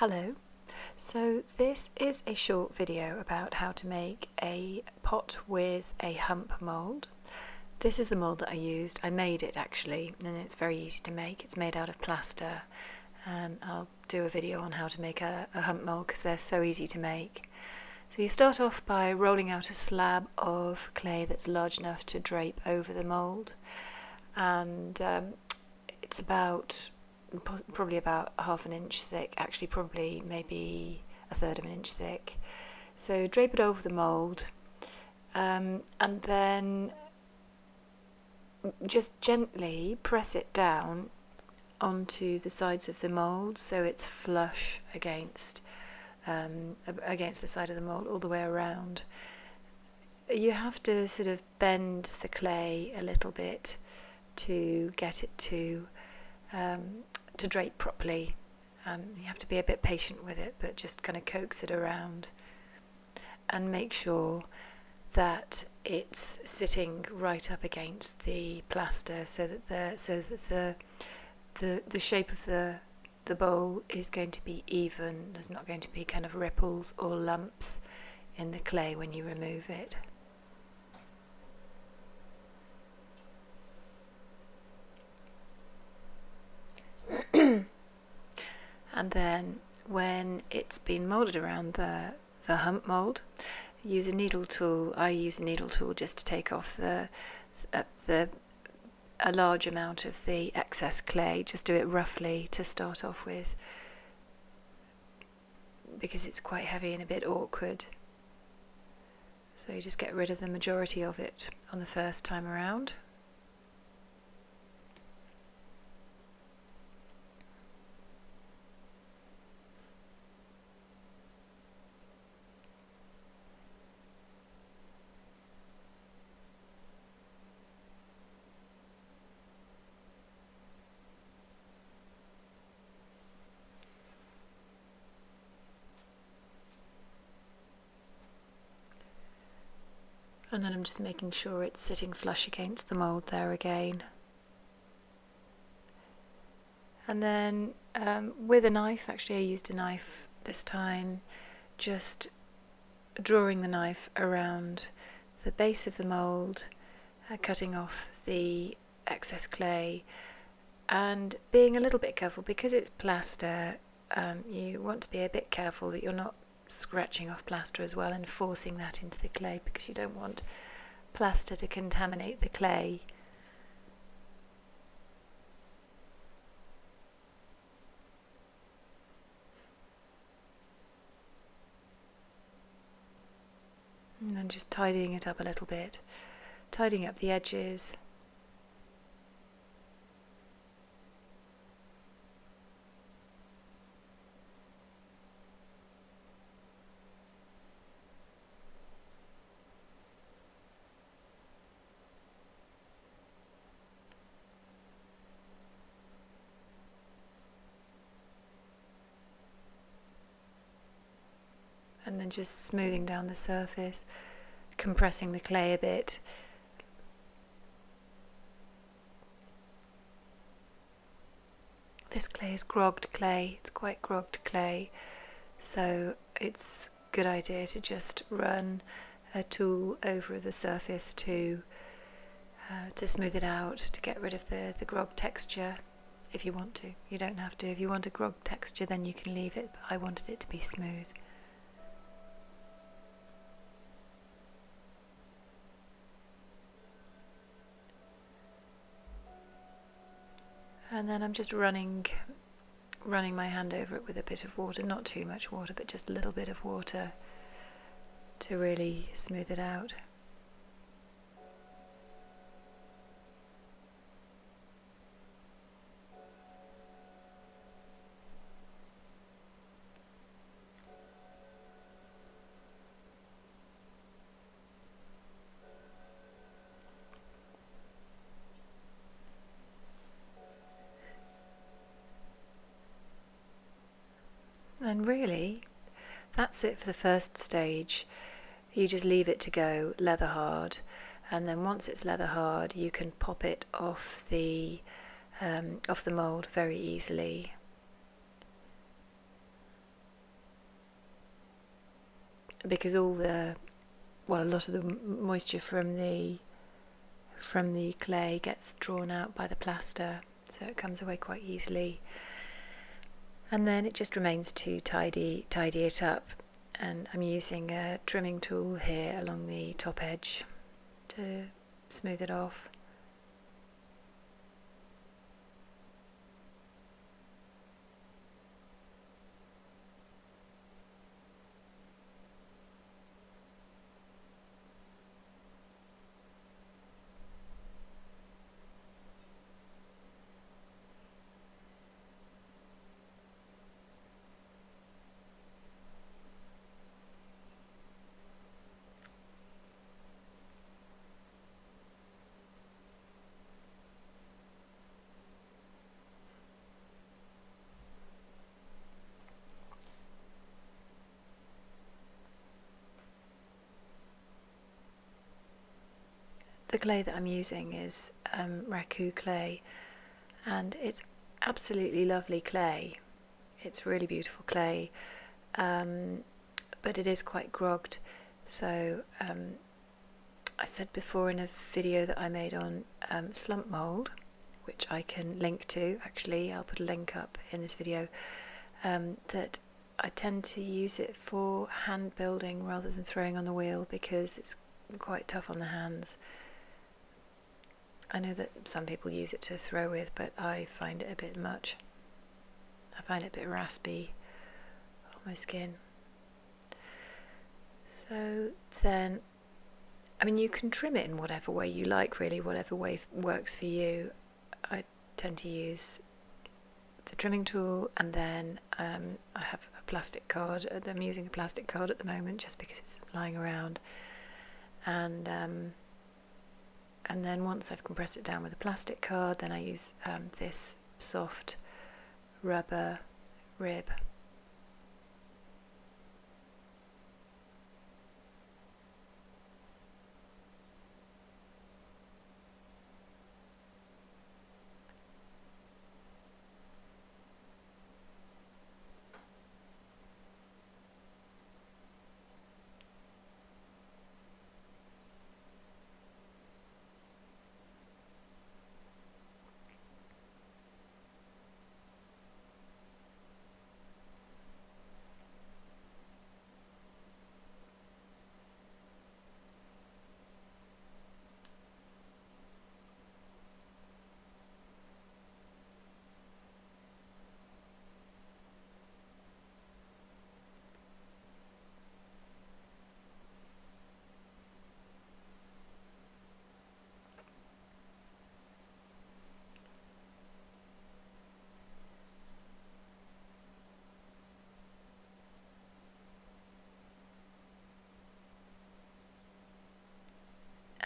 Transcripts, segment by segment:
Hello. So this is a short video about how to make a pot with a hump mould. This is the mould that I used. I made it actually and it's very easy to make. It's made out of plaster and I'll do a video on how to make a, a hump mould because they're so easy to make. So you start off by rolling out a slab of clay that's large enough to drape over the mould and um, it's about probably about half an inch thick, actually probably maybe a third of an inch thick. So drape it over the mould um, and then just gently press it down onto the sides of the mould so it's flush against um, against the side of the mould all the way around. You have to sort of bend the clay a little bit to get it to um, to drape properly. Um, you have to be a bit patient with it, but just kind of coax it around and make sure that it's sitting right up against the plaster so that the so that the the the shape of the the bowl is going to be even. There's not going to be kind of ripples or lumps in the clay when you remove it. And then when it's been moulded around the, the hump mould, use a needle tool. I use a needle tool just to take off the, uh, the a large amount of the excess clay. Just do it roughly to start off with because it's quite heavy and a bit awkward. So you just get rid of the majority of it on the first time around. And then I'm just making sure it's sitting flush against the mould there again. And then um, with a knife, actually I used a knife this time, just drawing the knife around the base of the mould, uh, cutting off the excess clay and being a little bit careful because it's plaster um, you want to be a bit careful that you're not scratching off plaster as well and forcing that into the clay because you don't want plaster to contaminate the clay. And then just tidying it up a little bit, tidying up the edges. And just smoothing down the surface, compressing the clay a bit. This clay is grogged clay, it's quite grogged clay, so it's a good idea to just run a tool over the surface to uh, to smooth it out, to get rid of the, the grog texture if you want to. You don't have to. If you want a grog texture, then you can leave it, but I wanted it to be smooth. And then I'm just running running my hand over it with a bit of water, not too much water, but just a little bit of water to really smooth it out. And really, that's it for the first stage. You just leave it to go leather hard, and then once it's leather hard, you can pop it off the um, off the mold very easily. because all the well a lot of the moisture from the from the clay gets drawn out by the plaster so it comes away quite easily and then it just remains to tidy tidy it up. And I'm using a trimming tool here along the top edge to smooth it off the clay that I'm using is um, Raku clay and it's absolutely lovely clay. It's really beautiful clay, um, but it is quite grogged. So um, I said before in a video that I made on um, slump mould, which I can link to, actually I'll put a link up in this video, um, that I tend to use it for hand building rather than throwing on the wheel because it's quite tough on the hands. I know that some people use it to throw with, but I find it a bit much. I find it a bit raspy on my skin. So then, I mean, you can trim it in whatever way you like, really, whatever way works for you. I tend to use the trimming tool and then um, I have a plastic card. I'm using a plastic card at the moment just because it's lying around. And um, and then once I've compressed it down with a plastic card then I use um, this soft rubber rib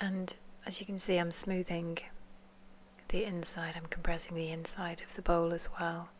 and as you can see I'm smoothing the inside, I'm compressing the inside of the bowl as well.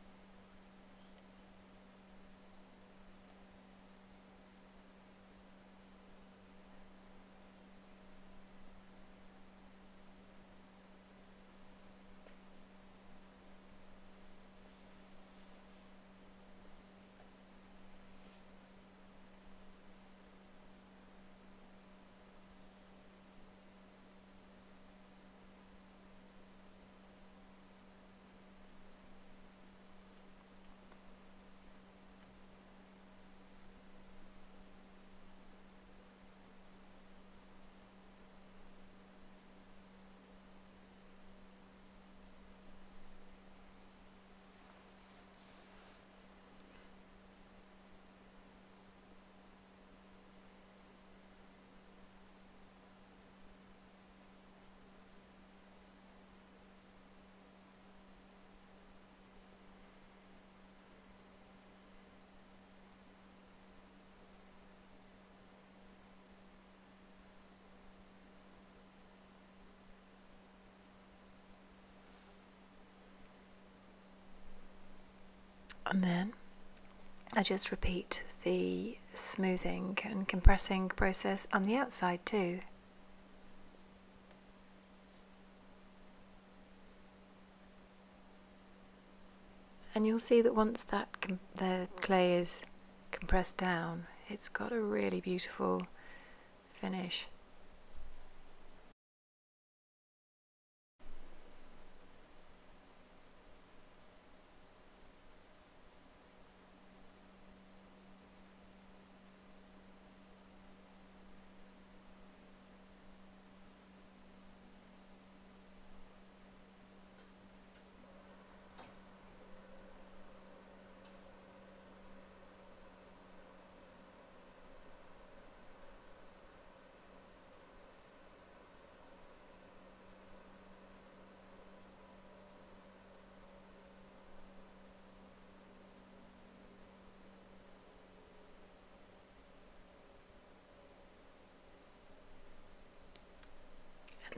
And then I just repeat the smoothing and compressing process on the outside too. And you'll see that once that the clay is compressed down, it's got a really beautiful finish.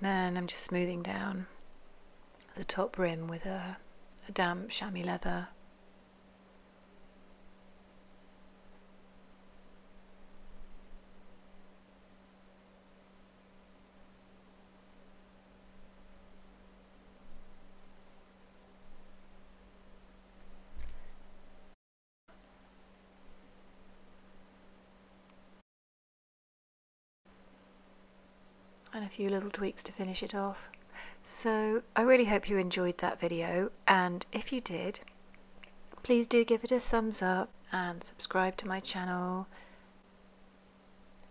Then I'm just smoothing down the top rim with a, a damp chamois leather. And a few little tweaks to finish it off. So I really hope you enjoyed that video and if you did, please do give it a thumbs up and subscribe to my channel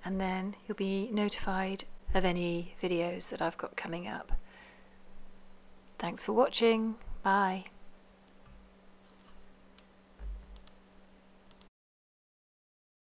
and then you'll be notified of any videos that I've got coming up. Thanks for watching. Bye.